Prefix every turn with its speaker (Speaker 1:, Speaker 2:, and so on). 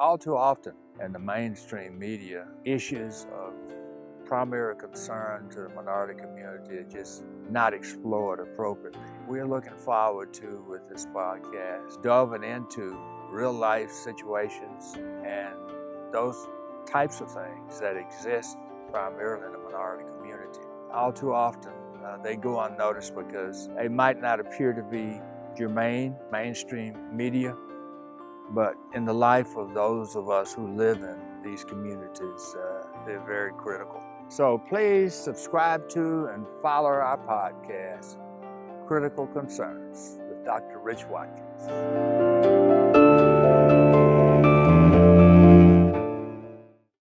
Speaker 1: All too often in the mainstream media, issues of primary concern to the minority community are just not explored appropriately. We're looking forward to, with this podcast, delving into real life situations and those types of things that exist primarily in the minority community. All too often, uh, they go unnoticed because they might not appear to be germane, mainstream media, but in the life of those of us who live in these communities, uh, they're very critical. So please subscribe to and follow our podcast, Critical Concerns, with Dr. Rich Watkins.